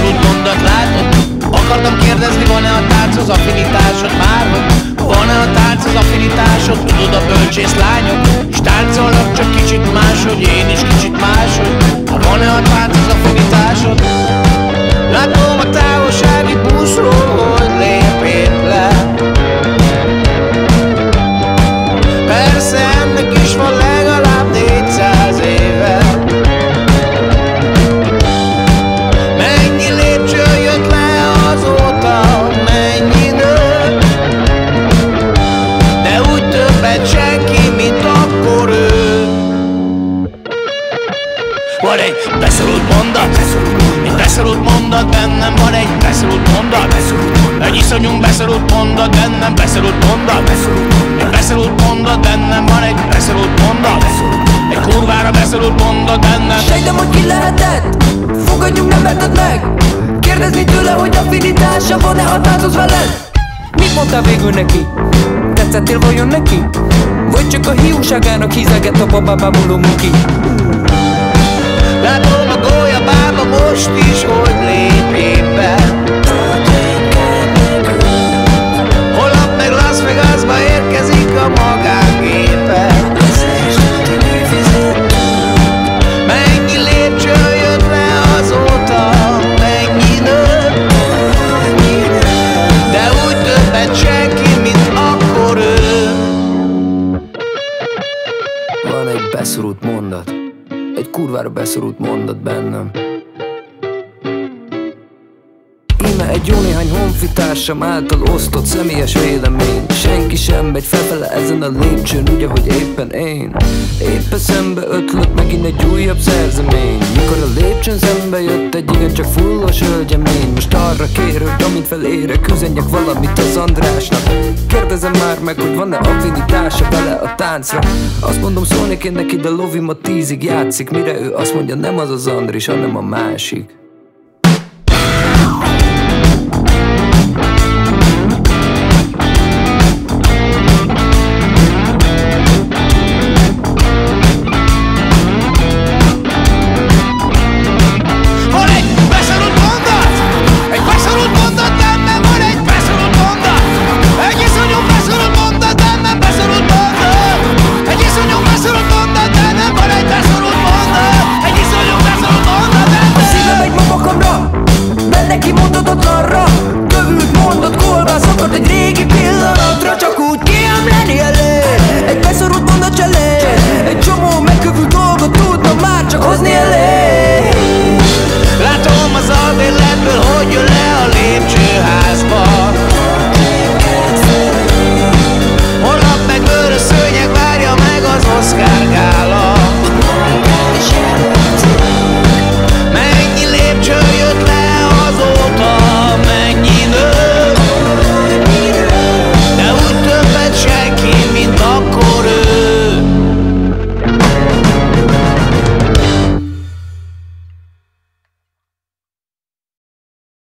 abszolút gondot látod? Akartam kérdezni, van-e a tárc az affinitásod? Már, hogy Van-e a tárc az affinitásod, tudod a bölcsész lányok? És táncolnak csak kicsit máshogy én is többet senki, mint akkor ő. Van egy beszorult mondat, egy beszorult mondat Bennem van egy beszorult mondat. Egy iszonyú beszorult mondat Bennem beszorult mondat. Egy beszorult mondat Bennem van egy beszorult mondat. Egy kurvára beszorult mondat bennem Sejtem, hogy ki lehetett. Fogadjunk, nem verted meg. Kérdezni tőle, hogy affinitása van-e a tánchoz veled. Mit mondtál végül neki? Tetszettél vajon neki? Vagy csak a hiúságának hízelgett a babábámuló muki? Látom kurvára beszorult mondat bennem. Íme egy jó néhány honfitársam által osztott személyes vélemény. Senki sem megy felfele ezen a lépcsőn, úgy ahogy éppen én. Épp szembe ötlött megint egy újabb szerzemény. Mikor a lépcsőn szembe jött egy igencsak fullos hölgyemény. Most arra kér, hogy amint felérek, üzenjek valamit az Andrásnak Kérdezem már meg, hogy van-e affinitása vele a táncra? Azt mondom szólnék én neki, de lovim a tízig játszik. Mire ő azt mondja, nem az az Andris, hanem a másik sotto the righe